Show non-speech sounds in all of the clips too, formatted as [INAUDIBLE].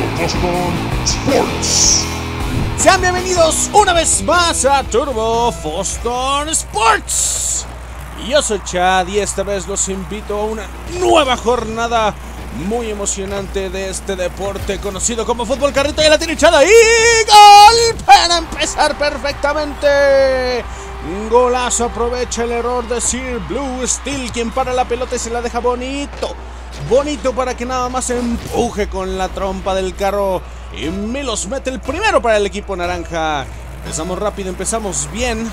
Boston Sports. Sean bienvenidos una vez más a Turbo Boston Sports. Yo soy Chad y esta vez los invito a una nueva jornada muy emocionante de este deporte conocido como fútbol carrito y la tiene echada y gol para empezar perfectamente. Golazo aprovecha el error de Sir Blue Steel quien para la pelota y se la deja bonito. Bonito para que nada más empuje con la trompa del carro. Y Milos mete el primero para el equipo naranja. Empezamos rápido, empezamos bien.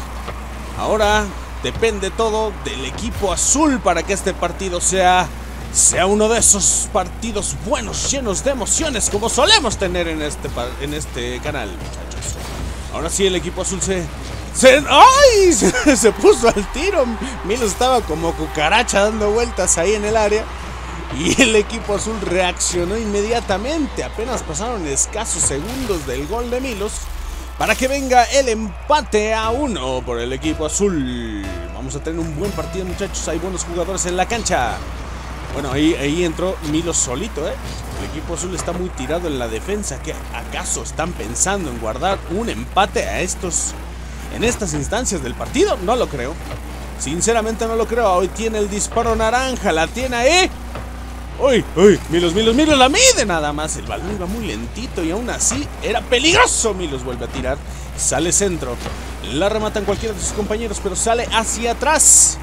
Ahora depende todo del equipo azul para que este partido sea, sea uno de esos partidos buenos, llenos de emociones, como solemos tener en este, en este canal, muchachos. Ahora sí, el equipo azul se. se ¡Ay! [LAUGHS] Se, se puso al tiro. Milos estaba como cucaracha dando vueltas ahí en el área. Y el equipo azul reaccionó inmediatamente. Apenas pasaron escasos segundos del gol de Milos para que venga el empate a uno por el equipo azul. Vamos a tener un buen partido, muchachos. Hay buenos jugadores en la cancha. Bueno, ahí, entró Milos solito, ¿eh? El equipo azul está muy tirado en la defensa. ¿Qué acaso están pensando en guardar un empate a estos en estas instancias del partido? No lo creo. Sinceramente no lo creo. Hoy tiene el disparo naranja, la tiene ahí. ¡Uy! ¡Uy! Milos, Milos, Milos la mide nada más. El balón iba muy lentito y aún así era peligroso. Milos vuelve a tirar. Sale centro. La rematan cualquiera de sus compañeros, pero sale hacia atrás.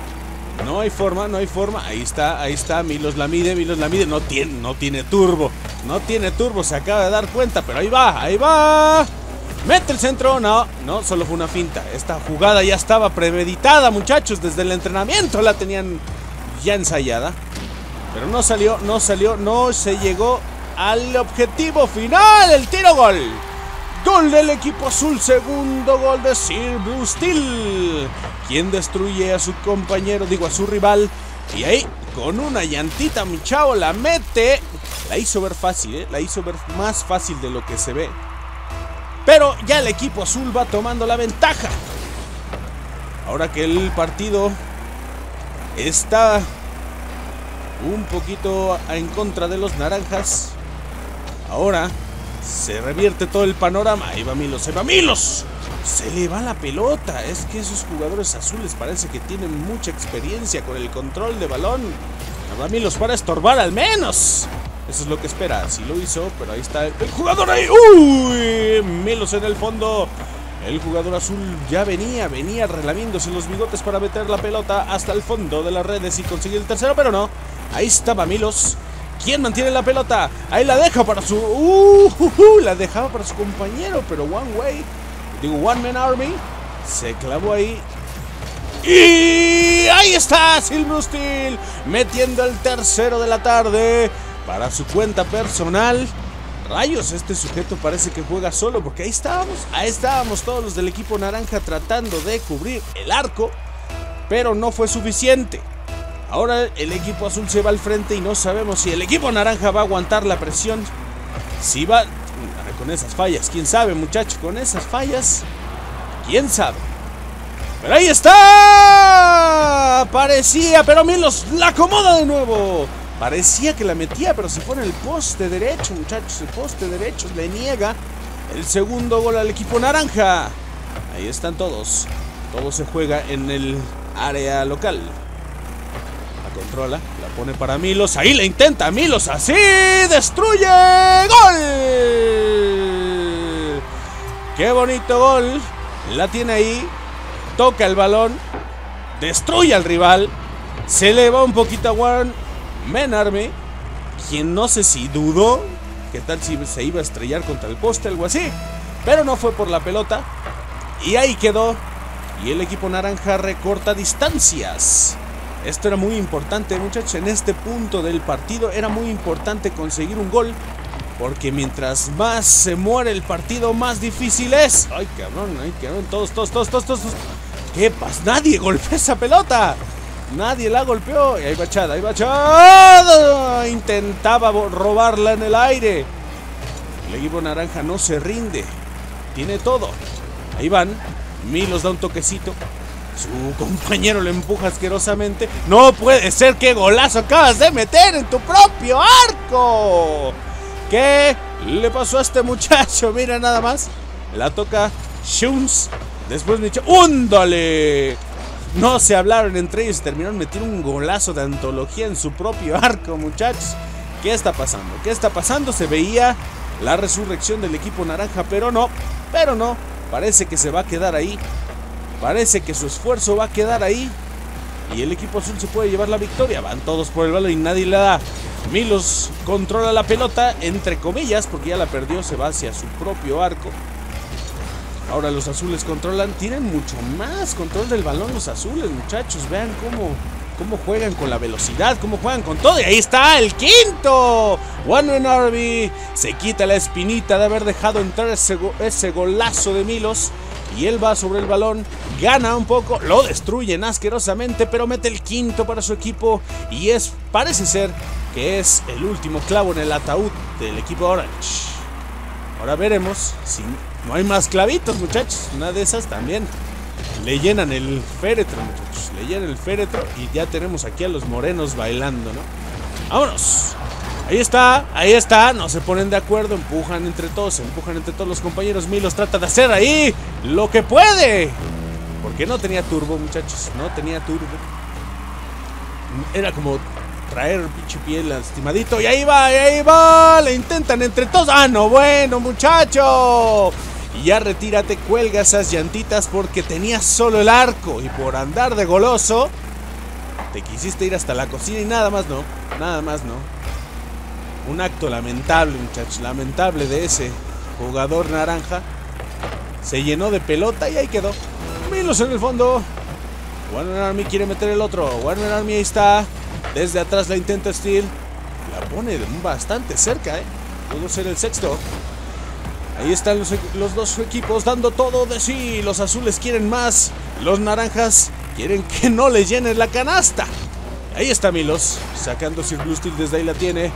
No hay forma, no hay forma. Ahí está, ahí está. Milos la mide, Milos la mide. No tiene, no tiene turbo. No tiene turbo, se acaba de dar cuenta, pero ahí va, ahí va. Mete el centro. No, no, solo fue una finta. Esta jugada ya estaba premeditada, muchachos. Desde el entrenamiento la tenían ya ensayada. Pero no salió, no salió, no se llegó al objetivo final. El tiro gol. Gol del equipo azul, segundo gol de Sir Blue Steel. Quien destruye a su compañero, digo a su rival. Y ahí, con una llantita, mi chavo, la mete. La hizo ver fácil, ¿eh? la hizo ver más fácil de lo que se ve. Pero ya el equipo azul va tomando la ventaja. Ahora que el partido está un poquito en contra de los naranjas. Ahora se revierte todo el panorama. Ahí va Milos, ahí va Milos. Se le va la pelota. Es que esos jugadores azules parece que tienen mucha experiencia con el control de balón. Va Milos para estorbar al menos. Eso es lo que espera. Sí lo hizo, pero ahí está el jugador ahí. ¡Uy! Milos en el fondo. El jugador azul ya venía, venía relamiéndose los bigotes para meter la pelota hasta el fondo de las redes y conseguir el tercero, pero no. Ahí estaba Milos. ¿Quién mantiene la pelota? Ahí la deja para su... Uh, la dejaba para su compañero, pero One Way, digo One Man Army, se clavó ahí. Y ahí está Silver metiendo el tercero de la tarde para su cuenta personal. Rayos, este sujeto parece que juega solo porque ahí estábamos, ahí estábamos todos los del equipo naranja tratando de cubrir el arco, pero no fue suficiente. Ahora el equipo azul se va al frente y no sabemos si el equipo naranja va a aguantar la presión. Si va con esas fallas, quién sabe, muchachos, con esas fallas, quién sabe. Pero ahí está. Parecía, pero Milos la acomoda de nuevo. Parecía que la metía, pero se en el poste derecho, muchachos. El poste derecho le niega el segundo gol al equipo naranja. Ahí están todos. Todo se juega en el área local. La la pone para Milos. Ahí le intenta Milos. Así destruye. ¡Gol! ¡Qué bonito gol! La tiene ahí. Toca el balón. Destruye al rival. Se le va un poquito a Warren. Men Army, quien no sé si dudó que tal si se iba a estrellar contra el poste, algo así, pero no fue por la pelota y ahí quedó. Y el equipo naranja recorta distancias. Esto era muy importante, muchachos. En este punto del partido era muy importante conseguir un gol. Porque mientras más se muere el partido, más difícil es. Ay, cabrón, ay, cabrón. Todos, todos, todos, todos, todos. ¿Qué pasa? Nadie golpea esa pelota. Nadie la golpeó. Y ahí va Chad, ahí va Chad. Intentaba robarla en el aire. El equipo naranja no se rinde. Tiene todo. Ahí van. Milos da un toquecito. Su compañero lo empuja asquerosamente. No puede ser que golazo acabas de meter en tu propio arco. ¿Qué le pasó a este muchacho? [LAUGHS] Mira nada más. La toca Shuns. Después me echó. ¡Úndale! No se hablaron entre ellos y terminaron metiendo un golazo de antología en su propio arco, muchachos. ¿Qué está pasando? ¿Qué está pasando? Se veía la resurrección del equipo naranja, pero no, pero no. Parece que se va a quedar ahí. Parece que su esfuerzo va a quedar ahí. Y el equipo azul se puede llevar la victoria. Van todos por el balón y nadie le da. Milos controla la pelota, entre comillas, porque ya la perdió, se va hacia su propio arco. Ahora los azules controlan, tienen mucho más control del balón los azules, muchachos. Vean cómo, cómo juegan con la velocidad, cómo juegan con todo. Y ahí está el quinto. One Army se quita la espinita de haber dejado entrar ese, ese golazo de Milos. Y él va sobre el balón, gana un poco, lo destruyen asquerosamente, pero mete el quinto para su equipo. Y es, parece ser que es el último clavo en el ataúd del equipo Orange. Ahora veremos si no hay más clavitos, muchachos. Una de esas también le llenan el féretro, muchachos. Le llenan el féretro y ya tenemos aquí a los morenos bailando, ¿no? ¡Vámonos! Ahí está, ahí está, no se ponen de acuerdo, empujan entre todos, empujan entre todos los compañeros. Milos trata de hacer ahí lo que puede. Porque no tenía turbo, muchachos, no tenía turbo. Era como traer pinche piel lastimadito. Y ahí va, y ahí va. Le intentan entre todos. Ah, no, bueno, muchacho. Y ya retírate, cuelga esas llantitas porque tenías solo el arco. Y por andar de goloso, te quisiste ir hasta la cocina y nada más no. Nada más no. Un acto lamentable, muchachos. Lamentable de ese jugador naranja. Se llenó de pelota y ahí quedó. Milos en el fondo. Warner Army quiere meter el otro. Warner Army ahí está. Desde atrás la intenta Steel. La pone bastante cerca, ¿eh? Pudo ser el sexto. Ahí están los, los, dos equipos dando todo de sí. Los azules quieren más. Los naranjas quieren que no les llenen la canasta. Ahí está Milos. Sacando Sir Blue Steel. Desde ahí la tiene.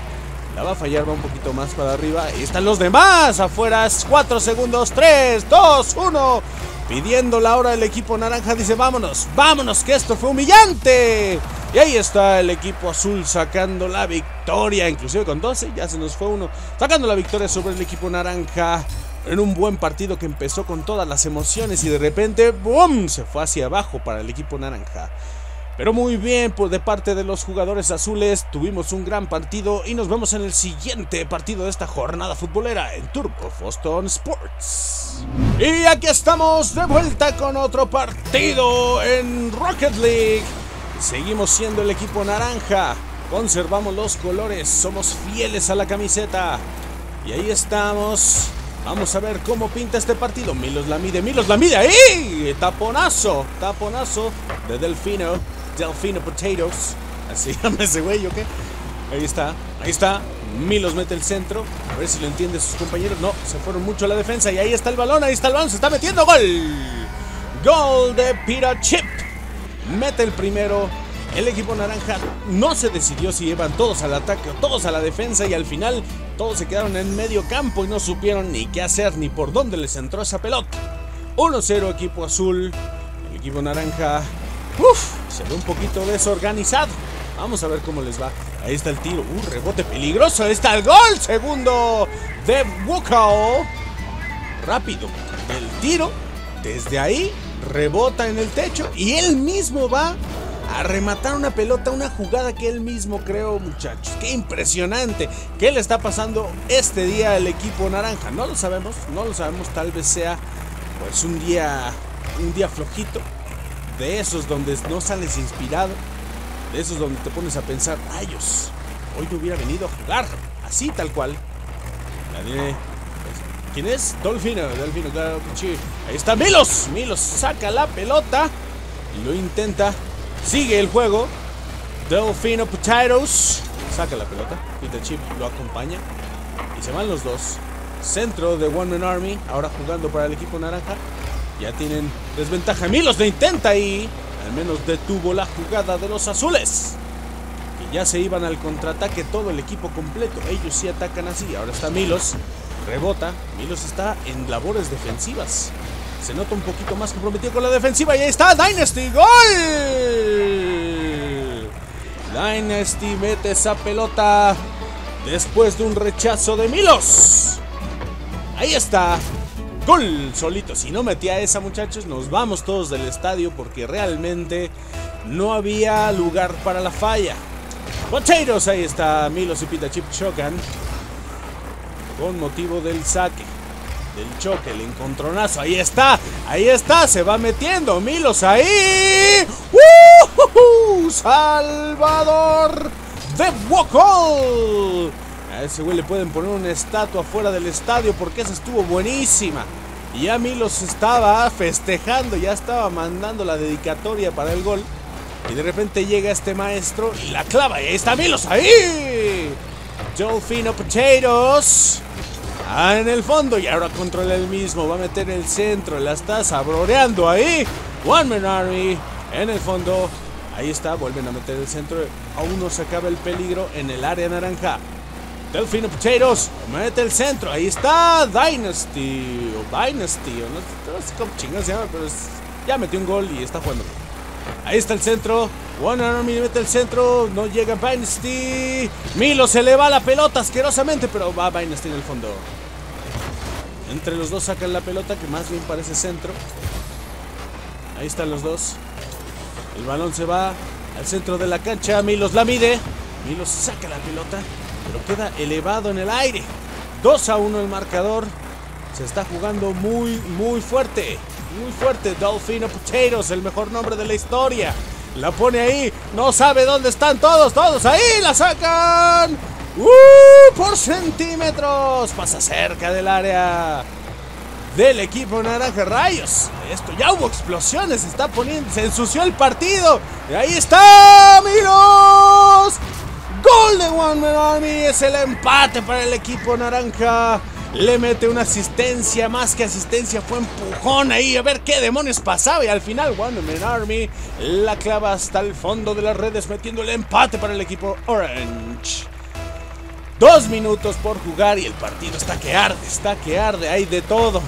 La va a fallar, va un poquito más para arriba. Ahí están los demás afuera. 4 segundos. 3, 2, 1. Pidiendo la hora el equipo naranja. Dice, vámonos, vámonos, que esto fue humillante. Y ahí está el equipo azul sacando la victoria. Inclusive con 12, ya se nos fue uno. Sacando la victoria sobre el equipo naranja. En un buen partido que empezó con todas las emociones y de repente, ¡boom! Se fue hacia abajo para el equipo naranja. Pero muy bien, por de parte de los jugadores azules, tuvimos un gran partido y nos vemos en el siguiente partido de esta jornada futbolera en Turbo Boston Sports. Y aquí estamos de vuelta con otro partido en Rocket League. Seguimos siendo el equipo naranja. Conservamos los colores. Somos fieles a la camiseta. Y ahí estamos. Vamos a ver cómo pinta este partido. Milos la mide, Milos la mide. ¡Ahí! Taponazo. Taponazo de Delfino. Delfino Potatoes. Así [LAUGHS] llama ese güey, ¿o qué? Ahí está. Ahí está. Milos mete el centro. A ver si lo entiende sus compañeros. No, se fueron mucho a la defensa. Y ahí está el balón. Ahí está el balón. Se está metiendo. ¡Gol! Gol de Pira Chip mete el primero. El equipo naranja no se decidió si iban todos al ataque o todos a la defensa y al final todos se quedaron en medio campo y no supieron ni qué hacer ni por dónde les entró esa pelota. 1-0 equipo azul. El equipo naranja uf, se ve un poquito desorganizado. Vamos a ver cómo les va. Ahí está el tiro. Un rebote peligroso. Ahí está el gol. Segundo de Wukao. Rápido. El tiro. Desde ahí rebota en el techo y él mismo va a rematar una pelota, una jugada que él mismo creó, muchachos. Qué impresionante. ¿Qué le está pasando este día al equipo naranja? No lo sabemos, no lo sabemos. Tal vez sea pues un día, un día flojito. De esos donde no sales inspirado. De esos donde te pones a pensar, rayos, hoy yo hubiera venido a jugar. Así tal cual. ¿Quién es? Dolfino, Dolfino, claro, Ahí está Milos. Milos saca la pelota y lo intenta. Sigue el juego. Delfino Potatoes saca la pelota. Peter Chip lo acompaña. Y se van los dos. Centro de One Man Army. Ahora jugando para el equipo naranja. Ya tienen desventaja. Milos lo intenta y al menos detuvo la jugada de los azules. Que ya se iban al contraataque todo el equipo completo. Ellos sí atacan así. Ahora está Milos. Rebota. Milos está en labores defensivas. Se nota un poquito más comprometido con la defensiva. Y ahí está Dynasty. ¡Gol! Dynasty mete esa pelota después de un rechazo de Milos. Ahí está. Gol solito. Si no metía esa, muchachos, nos vamos todos del estadio porque realmente no había lugar para la falla. Potatoes, ahí está Milos y Pita Chip chocan con motivo del saque, del choque, el encontronazo. Ahí está, ahí está, se va metiendo Milos ahí. ¡Uh! Salvador de Wokol. A ese güey le pueden poner una estatua fuera del estadio porque esa estuvo buenísima. Y ya Milos estaba festejando, ya estaba mandando la dedicatoria para el gol. Y de repente llega este maestro y la clava. Y ahí está Milos, ahí. Dolphino Potatoes. Ah, en el fondo y ahora controla el mismo. Va a meter el centro. La está sabroreando ahí. One Man Army. En el fondo. Ahí está. Vuelven a meter el centro. Aún no se acaba el peligro en el área naranja. Delfino Potatoes. Mete el centro. Ahí está. Dynasty. O Dynasty. no, sé cómo chingados se llama. Pero ya metió un gol y está jugando. Ahí está el centro. One Army mete el centro. No llega Dynasty. Milo se le va la pelota asquerosamente. Pero va Dynasty en el fondo. Entre los dos sacan la pelota, que más bien parece centro. Ahí están los dos. El balón se va al centro de la cancha. Milos la mide. Milos saca la pelota, pero queda elevado en el aire. 2 a 1 el marcador. Se está jugando muy, muy fuerte. Muy fuerte. Dolphino Potatoes, el mejor nombre de la historia. La pone ahí. No sabe dónde están todos. Todos ahí. La sacan. ¡Uh! Por centímetros. Pasa cerca del área del equipo naranja rayos. Esto ya hubo explosiones. Se está poniendo. Se ensució el partido. Y ahí está. Milos. Gol de One Army. Es el empate para el equipo naranja. Le mete una asistencia, más que asistencia, fue empujón ahí, a ver qué demonios pasaba. Y al final, One Army la clava hasta el fondo de las redes, metiendo el empate para el equipo Orange. Dos minutos por jugar y el partido está que arde, está que arde, hay de todo.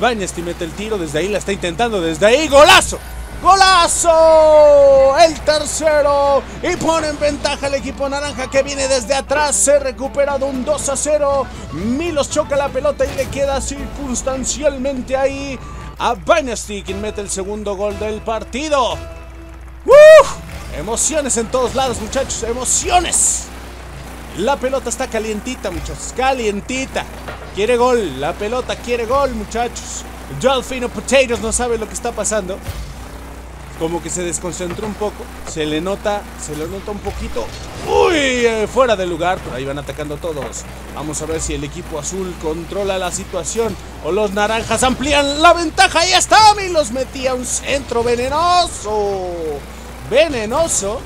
Bañesti mete el tiro, desde ahí la está intentando, desde ahí, golazo. ¡Golazo! El tercero. Y pone en ventaja el equipo naranja que viene desde atrás. Se recupera de un 2 a 0. Milos choca la pelota y le queda circunstancialmente ahí a Dynasty quien mete el segundo gol del partido. ¡Uf! Emociones en todos lados, muchachos. Emociones. La pelota está calientita, muchachos. Calientita. Quiere gol. La pelota quiere gol, muchachos. Dolphino Potatoes no sabe lo que está pasando. Como que se desconcentró un poco. Se le nota, se le nota un poquito. Uy, eh, fuera de lugar. Pero ahí van atacando todos. Vamos a ver si el equipo azul controla la situación. O los naranjas amplían la ventaja. Y está. Y los metía un centro venenoso. Venenoso.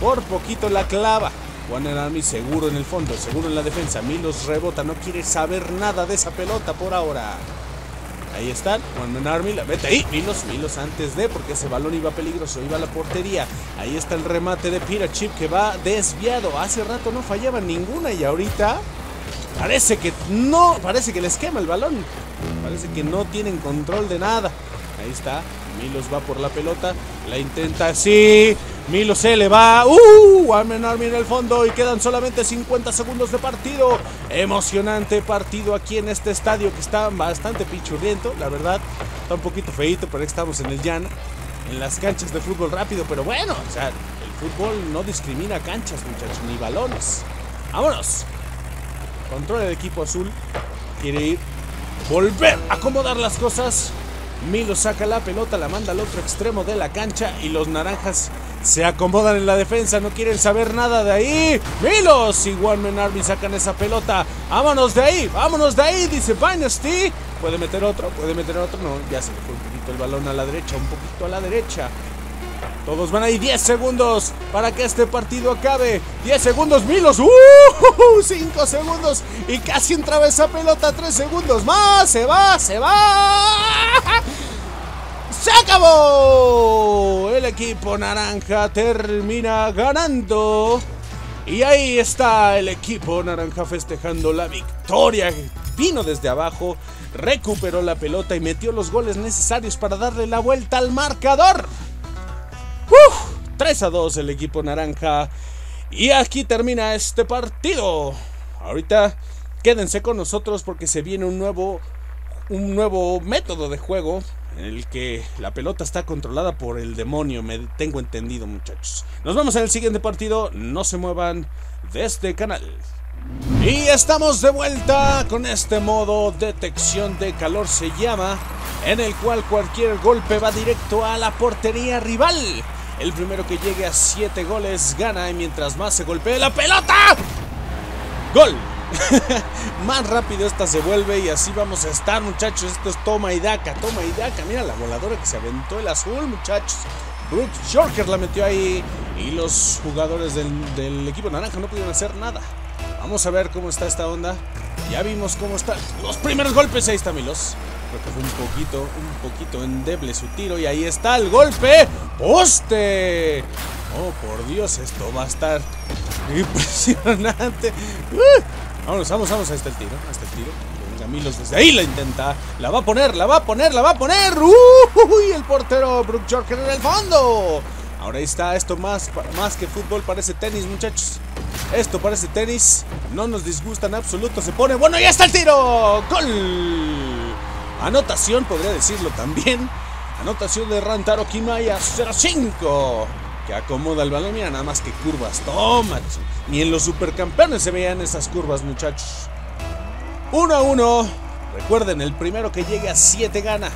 Por poquito la clava. One Army seguro en el fondo, seguro en la defensa. Milos rebota, no quiere saber nada de esa pelota por ahora. Ahí están, One Man Army, la mete ahí. Milos, Milos antes de, porque ese balón iba peligroso, iba a la portería. Ahí está el remate de Pira Chip que va desviado. Hace rato no fallaba ninguna y ahorita parece que no, parece que les quema el balón. Parece que no tienen control de nada. Ahí está, Milos va por la pelota, la intenta así. Milos se le va. ¡Uh! One Man Army en el fondo y quedan solamente 50 segundos de partido. Emocionante partido aquí en este estadio que está bastante pichurriento, la verdad. Está un poquito feito, pero estamos en el llano, en las canchas de fútbol rápido. Pero bueno, o sea, el fútbol no discrimina canchas, muchachos, ni balones. ¡Vámonos! Controla el equipo azul. Quiere ir. Volver a acomodar las cosas. Milo saca la pelota, la manda al otro extremo de la cancha y los naranjas se acomodan en la defensa, no quieren saber nada de ahí. Milos y Man Army sacan esa pelota. Vámonos de ahí, vámonos de ahí, dice Dynasty. Puede meter otro, puede meter otro. No, ya se le fue un poquito el balón a la derecha, un poquito a la derecha. Todos van ahí 10 segundos para que este partido acabe. 10 segundos, Milos. ¡Uh! [LAUGHS] 5 segundos. Y casi entraba esa pelota. 3 segundos más. Se va, se va. ¡Se acabó! El equipo naranja termina ganando. Y ahí está el equipo naranja festejando la victoria. Vino desde abajo, recuperó la pelota y metió los goles necesarios para darle la vuelta al marcador. ¡Uf! 3 a 2 el equipo naranja. Y aquí termina este partido. ahorita quédense con nosotros porque se viene un nuevo, un nuevo método de juego en el que la pelota está controlada por el demonio, me tengo entendido muchachos. Nos vemos en el siguiente partido, no se muevan de este canal. Y estamos de vuelta con este modo detección de calor se llama, en el cual cualquier golpe va directo a la portería rival. El primero que llegue a 7 goles gana y mientras más se golpee la pelota, gol. [LAUGHS] más rápido esta se vuelve y así vamos a estar muchachos. Esto es toma y daca, toma y daca. Mira la voladora que se aventó el azul muchachos. Brooks Jorker la metió ahí y los jugadores del, del equipo naranja no pudieron hacer nada. Vamos a ver cómo está esta onda. Ya vimos cómo están los primeros golpes. Ahí está Milos. Creo que fue un poquito, un poquito endeble su tiro. Y ahí está el golpe. ¡Poste! Oh, por Dios, esto va a estar [LAUGHS] impresionante. Uh, vamos, vamos, vamos. Ahí está el tiro. Ahí está el tiro. Venga, Milos desde ahí la intenta. La va a poner, la va a poner, la va a poner. ¡Uy! El portero Brook Jorker en el fondo. Ahora está. Esto más, más que fútbol parece tenis, muchachos. Esto parece tenis. No nos disgusta en absoluto. Se pone. Bueno, ya está el tiro. Gol. Anotación, podría decirlo también. Anotación de Rantaro Kimaya 0-5. Que acomoda el balón. Mira, nada más que curvas. Toma. Ni en los supercampeones se veían esas curvas, muchachos. 1 a 1. Recuerden, el primero que llegue a 7 gana.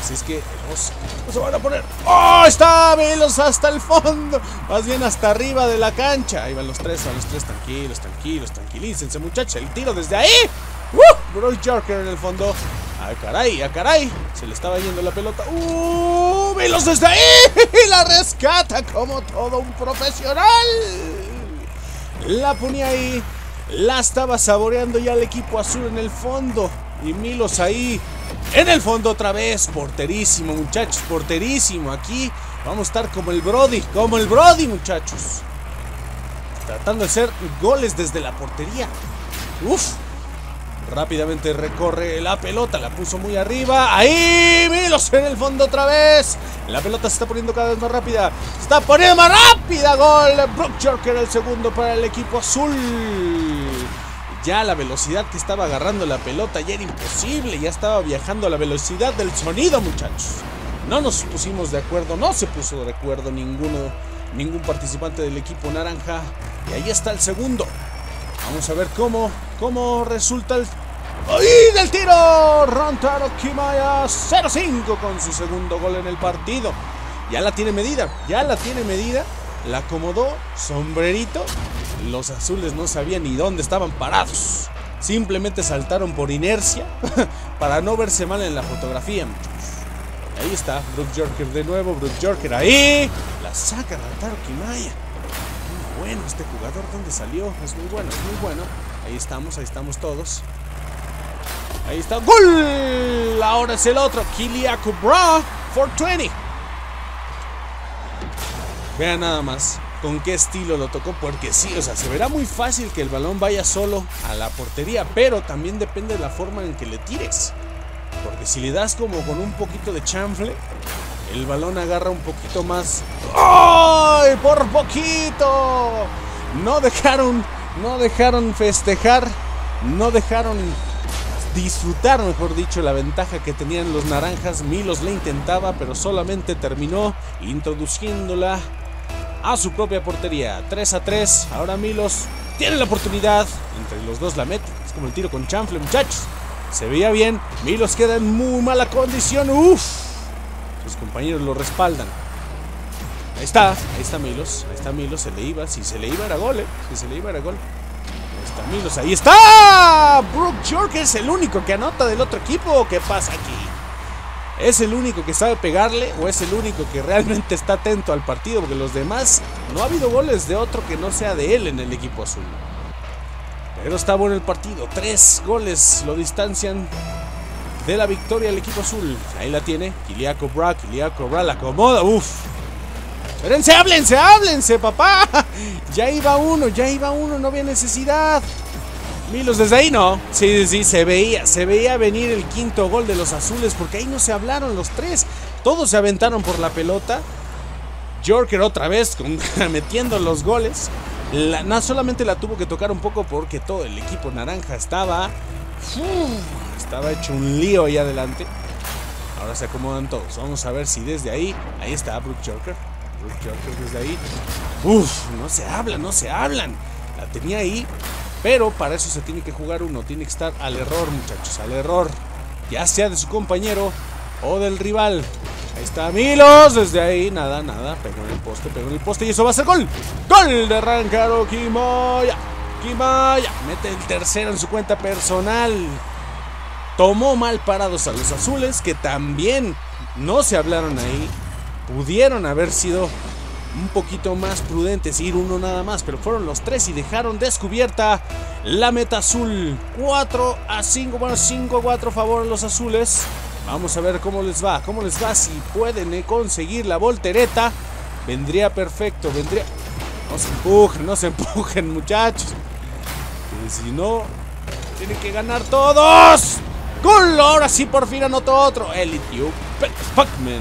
Así es que los, no se van a poner. ¡Oh! Está Velos hasta el fondo. Más bien hasta arriba de la cancha. Ahí van los tres, van los tres. Tranquilos, tranquilos, tranquilícense, muchachos. El tiro desde ahí. ¡Uh! Bruce Jorker en el fondo. ¡Ah, caray! ¡Ah, caray! Se le estaba yendo la pelota. ¡Uh! Velos desde ahí. [LAUGHS] Y la rescata como todo un profesional. La ponía ahí. La estaba saboreando ya el equipo azul en el fondo. Y Milos ahí en el fondo otra vez. Porterísimo, muchachos. Porterísimo. Aquí vamos a estar como el Brody. Como el Brody, muchachos. Tratando de hacer goles desde la portería. Uf. Rápidamente recorre la pelota. La puso muy arriba. Ahí. Milos en el fondo otra vez. La pelota se está poniendo cada vez más rápida. Se está poniendo más rápida. Gol. Brook Jorker el segundo para el equipo azul ya la velocidad que estaba agarrando la pelota ya era imposible, ya estaba viajando a la velocidad del sonido, muchachos. No nos pusimos de acuerdo, no se puso de acuerdo ninguno, ningún participante del equipo naranja. Y ahí está el segundo. Vamos a ver cómo, cómo resulta el... ¡Ahí del tiro! Rontaro Kimaya 0-5 con su segundo gol en el partido. Ya la tiene medida, ya la tiene medida. La acomodó, sombrerito los azules no sabían ni dónde estaban parados. Simplemente saltaron por inercia [LAUGHS] para no verse mal en la fotografía, Ahí está, Brook Jorker de nuevo, Brook Jorker ahí. La saca Rantaro Kimaya. Bueno este jugador, ¿dónde salió? Es muy bueno, es muy bueno. Ahí estamos, ahí estamos todos. Ahí está, ¡gol! Ahora es el otro, Kiliaku Bra, 420. Vean nada más con qué estilo lo tocó, porque sí, o sea, se verá muy fácil que el balón vaya solo a la portería, pero también depende de la forma en que le tires. Porque si le das como con un poquito de chanfle, el balón agarra un poquito más. ¡Ay! ¡Por poquito! No dejaron, no dejaron festejar, no dejaron disfrutar, mejor dicho, la ventaja que tenían los naranjas. Milos le intentaba, pero solamente terminó introduciéndola a su propia portería. 3 a 3. Ahora Milos tiene la oportunidad. Entre los dos la mete. Es como el tiro con chanfle, muchachos. Se veía bien. Milos queda en muy mala condición. Uf. Sus compañeros lo respaldan. Ahí está. Ahí está Milos. Ahí está Milos. Se le iba. Si se le iba era gol, eh. Si se le iba era gol. Ahí está Milos. Ahí está. Brooke York es el único que anota del otro equipo. ¿Qué pasa aquí? ¿Es el único que sabe pegarle o es el único que realmente está atento al partido? Porque los demás no ha habido goles de otro que no sea de él en el equipo azul. Pero está bueno el partido. Tres goles lo distancian de la victoria del equipo azul. Ahí la tiene. Kiliako Bra, Kiliako Bra la acomoda. Uf. Espérense, háblense, háblense, papá. [LAUGHS] Ya iba uno, ya iba uno, no había necesidad. Milos, desde ahí no. Sí, sí, se veía, se veía venir el quinto gol de los azules porque ahí no se hablaron los tres. Todos se aventaron por la pelota. Jorker otra vez con, [LAUGHS] metiendo los goles. La, no solamente la tuvo que tocar un poco porque todo el equipo naranja estaba. Estaba hecho un lío ahí adelante. Ahora se acomodan todos. Vamos a ver si desde ahí. Ahí está Brook Joker. Brook Joker desde ahí. Uf, no se hablan, no se hablan. La tenía ahí. Pero para eso se tiene que jugar uno. Tiene que estar al error, muchachos. Al error. Ya sea de su compañero o del rival. Ahí está Milos. Desde ahí, nada, nada. Pegó en el poste, pegó en el poste. Y eso va a ser gol. Gol de Rancaro Kimaya. Kimaya. Mete el tercero en su cuenta personal. Tomó mal parados a los azules. Que también no se hablaron ahí. Pudieron haber sido un poquito más prudentes, ir uno nada más, pero fueron los tres y dejaron descubierta la meta azul. 4 a 5, bueno, 5 a 4 a favor de los azules. Vamos a ver cómo les va, cómo les va, si pueden eh, conseguir la voltereta. Vendría perfecto, vendría... No se empujen, no se [LAUGHS] empujen muchachos. Que si no, tienen que ganar todos. ¡Gol! Ahora sí por fin anotó otro. Elite Pac-Man.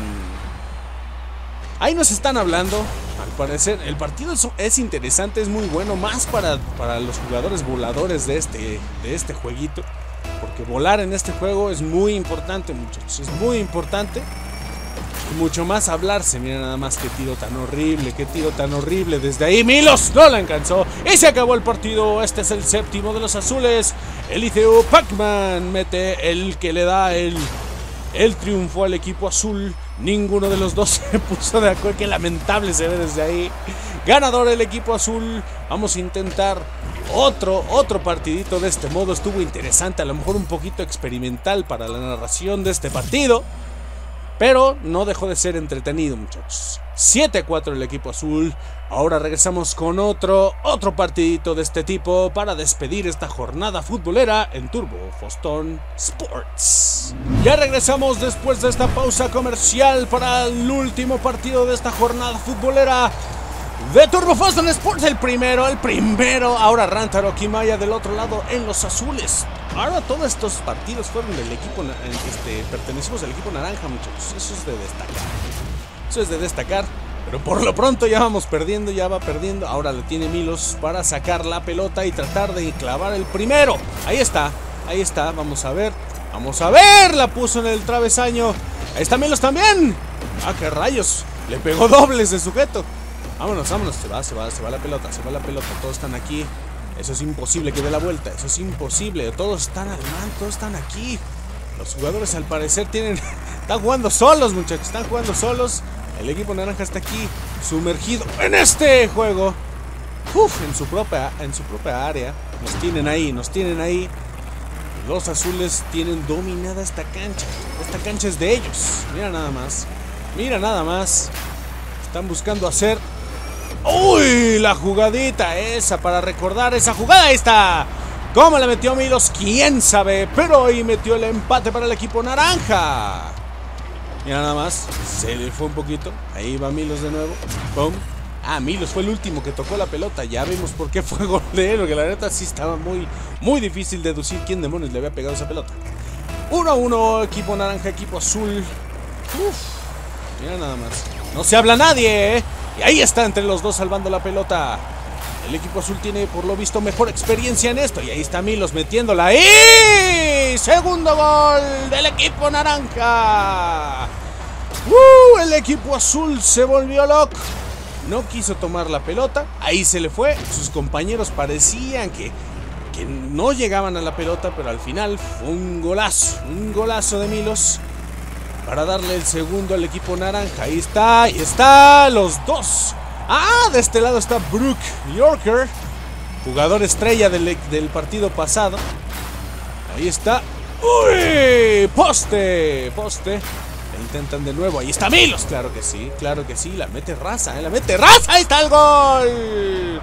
Ahí nos están hablando. Al parecer, el partido es, interesante, es muy bueno, más para, para los jugadores voladores de este, de este jueguito. Porque volar en este juego es muy importante, muchachos. Es muy importante. Mucho más hablarse. Mira nada más qué tiro tan horrible, qué tiro tan horrible. Desde ahí Milos no la alcanzó. Y se acabó el partido. Este es el séptimo de los azules. Eliseo Pac-Man mete el que le da el, el triunfo al equipo azul. Ninguno de los dos [LAUGHS] se puso de acuerdo. Qué lamentable se ve desde ahí. Ganador el equipo azul. Vamos a intentar otro, otro partidito de este modo. Estuvo interesante, a lo mejor un poquito experimental para la narración de este partido. Pero no dejó de ser entretenido, muchachos. 7-4 el equipo azul. Ahora regresamos con otro, otro partidito de este tipo para despedir esta jornada futbolera en Turbo Fostón Sports. Ya regresamos después de esta pausa comercial para el último partido de esta jornada futbolera de Turbo Foston Sports, el primero, el primero. Ahora Rantaro Kimaya del otro lado en los azules. Ahora todos estos partidos fueron del equipo, este, pertenecimos al equipo naranja, muchachos. Eso es de destacar. Eso es de destacar. Pero por lo pronto ya vamos perdiendo, ya va perdiendo. Ahora le tiene Milos para sacar la pelota y tratar de clavar el primero. Ahí está, ahí está, vamos a ver. Vamos a ver, la puso en el travesaño. Ahí está Milos también. Ah, qué rayos. Le pegó dobles de sujeto. Vámonos, vámonos. Se va, se va, se va la pelota, se va la pelota. Todos están aquí. Eso es imposible que dé la vuelta. Eso es imposible. Todos están al man, todos están aquí. Los jugadores al parecer tienen... [LAUGHS] Están jugando solos, muchachos. Están jugando solos. El equipo naranja está aquí sumergido en este juego. Uf, en su propia, en su propia área. Nos tienen ahí, nos tienen ahí. Los azules tienen dominada esta cancha. Esta cancha es de ellos. Mira nada más. Mira nada más. Están buscando hacer ¡Uy! La jugadita esa para recordar esa jugada. Está. ¿Cómo la metió Milos? ¿Quién sabe? Pero hoy metió el empate para el equipo naranja. Mira nada más. Se le fue un poquito. Ahí va Milos de nuevo. ¡Pum! Ah, Milos fue el último que tocó la pelota. Ya vimos por qué fue [LAUGHS] gol de él. Porque la neta sí estaba muy, muy difícil deducir quién demonios le había pegado esa pelota. 1 a 1, equipo naranja, equipo azul. Uf, mira nada más. No se habla nadie, ¿eh? Y ahí está entre los dos salvando la pelota. El equipo azul tiene por lo visto mejor experiencia en esto. Y ahí está Milos metiéndola. ¡Y! Segundo gol del equipo naranja. ¡Uh! El equipo azul se volvió loco. No quiso tomar la pelota. Ahí se le fue. Sus compañeros parecían que, que no llegaban a la pelota. Pero al final fue un golazo. Un golazo de Milos para darle el segundo al equipo naranja. Ahí está, ahí está, los dos. Ah, de este lado está Brooke Yorker, jugador estrella del, del partido pasado. Ahí está. ¡Uy! Poste, poste. intentan de nuevo. Ahí está Milos. Claro que sí, claro que sí. La mete raza, ¿eh? la mete raza. Ahí está el gol.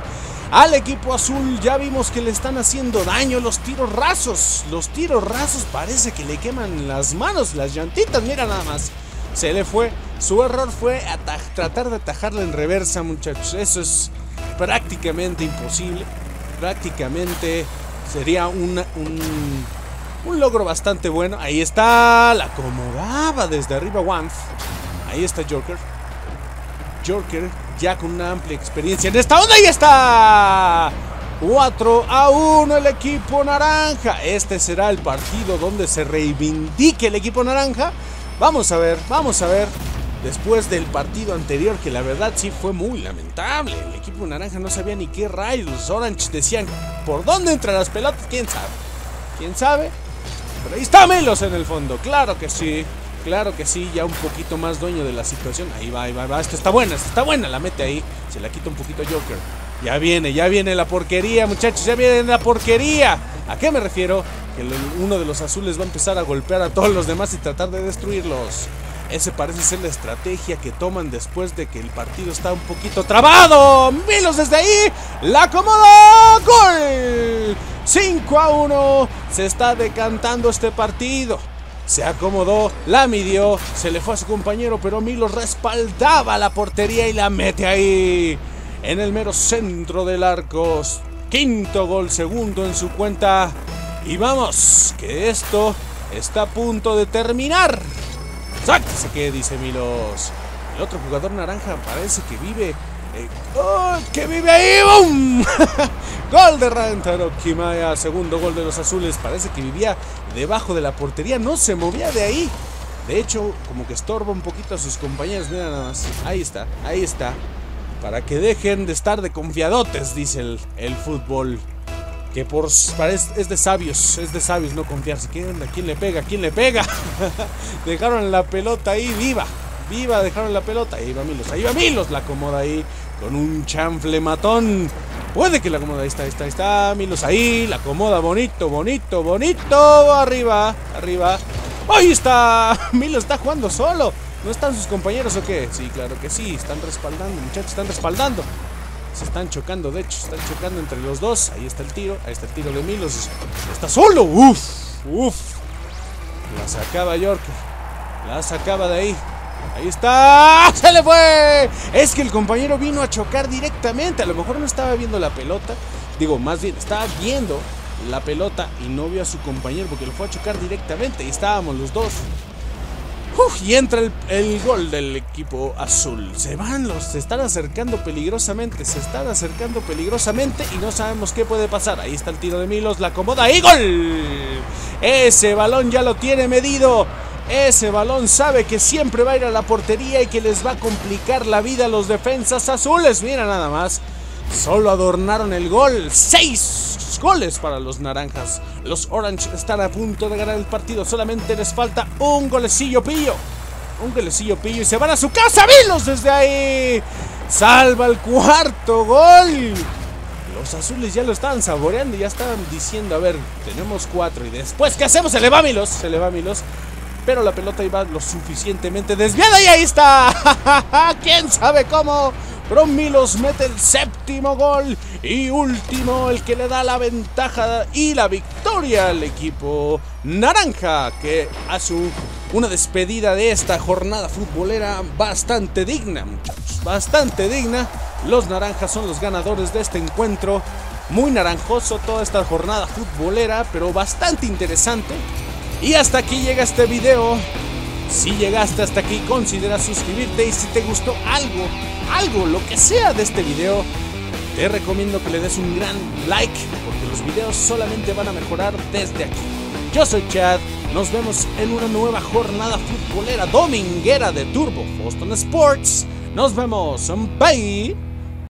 Al equipo azul ya vimos que le están haciendo daño los tiros rasos. Los tiros rasos parece que le queman las manos, las llantitas. Mira nada más. Se le fue. Su error fue tratar de atajarla en reversa, muchachos. Eso es prácticamente imposible. Prácticamente sería un, un logro bastante bueno. Ahí está. La acomodaba desde arriba Wanf. Ahí está Joker. Joker ya con una amplia experiencia en esta onda. ¡Ahí está! 4 a 1 el equipo naranja. Este será el partido donde se reivindique el equipo naranja. Vamos a ver, vamos a ver. Después del partido anterior, que la verdad sí fue muy lamentable. El equipo naranja no sabía ni qué rayos. Orange decían, ¿por dónde entran las pelotas? ¿Quién sabe? ¿Quién sabe? Pero ahí está Melos en el fondo, claro que sí. Claro que sí, ya un poquito más dueño de la situación. Ahí va, ahí va, va. Esta está buena, esta está buena. La mete ahí. Se la quita un poquito Joker. Ya viene, ya viene la porquería, muchachos. Ya viene la porquería. ¿A qué me refiero? Que uno de los azules va a empezar a golpear a todos los demás y tratar de destruirlos. Ese parece ser la estrategia que toman después de que el partido está un poquito trabado. Milos desde ahí. La acomoda. Gol. 5 a 1. Se está decantando este partido. Se acomodó, la midió, se le fue a su compañero, pero Milos respaldaba la portería y la mete ahí. En el mero centro del arco. Quinto gol, segundo en su cuenta. Y vamos, que esto está a punto de terminar. ¡Sáquese que! Dice Milos. El otro jugador naranja parece que vive. Eh, ¡Oh! ¡Que vive ahí! ¡Bum! [LAUGHS] gol de Rantaro Kimaya. Segundo gol de los azules. Parece que vivía debajo de la portería. No se movía de ahí. De hecho, como que estorba un poquito a sus compañeros. Mira nada más. Ahí está, ahí está. Para que dejen de estar de confiadotes, dice el, el fútbol. Que por es de sabios, es de sabios no confiarse. ¿Quién, ¿Quién le pega? ¿Quién le pega? [LAUGHS] dejaron la pelota ahí viva. Viva, dejaron la pelota. Ahí va Milos, ahí va Milos. La acomoda ahí con un chanfle matón. Puede que la acomoda. Ahí está, ahí está, ahí está. Milos ahí. La acomoda bonito, bonito, bonito. Arriba, arriba. Ahí está. [LAUGHS] Milos está jugando solo. ¿No están sus compañeros o qué? Sí, claro que sí. Están respaldando, muchachos. Están respaldando. Se están chocando, de hecho, están chocando entre los dos. Ahí está el tiro, ahí está el tiro de Milos. Está solo, uff, uff. La sacaba York. La sacaba de ahí. Ahí está. [LAUGHS] ¡Se le fue! Es que el compañero vino a chocar directamente. A lo mejor no estaba viendo la pelota. Digo, más bien, estaba viendo la pelota y no vio a su compañero porque lo fue a chocar directamente. Y estábamos los dos y entra el, gol del equipo azul. Se van los, se están acercando peligrosamente, se están acercando peligrosamente y no sabemos qué puede pasar. Ahí está el tiro de Milos, la acomoda y gol. Ese balón ya lo tiene medido. Ese balón sabe que siempre va a ir a la portería y que les va a complicar la vida a los defensas azules. Mira nada más. Solo adornaron el gol. Seis goles para los naranjas. Los Orange están a punto de ganar el partido. Solamente les falta un golecillo pillo. Un golecillo pillo y se van a su casa. ¡Vilos desde ahí! Salva el cuarto gol. Los azules ya lo estaban saboreando y ya estaban diciendo, a ver, tenemos cuatro y después, ¿qué hacemos? Se le va Milos, se le va Milos. Pero la pelota iba lo suficientemente desviada y ahí está. [LAUGHS] ¿Quién sabe cómo? Pero Milos mete el séptimo gol y último el que le da la ventaja y la victoria al equipo naranja que hace una despedida de esta jornada futbolera bastante digna, bastante digna. Los naranjas son los ganadores de este encuentro. Muy naranjoso toda esta jornada futbolera, pero bastante interesante. Y hasta aquí llega este video. Si llegaste hasta aquí, considera suscribirte y si te gustó algo algo, lo que sea de este video, te recomiendo que le des un gran like porque los videos solamente van a mejorar desde aquí. Yo soy Chad, nos vemos en una nueva jornada futbolera dominguera de Turbo Boston Sports. Nos vemos, bye.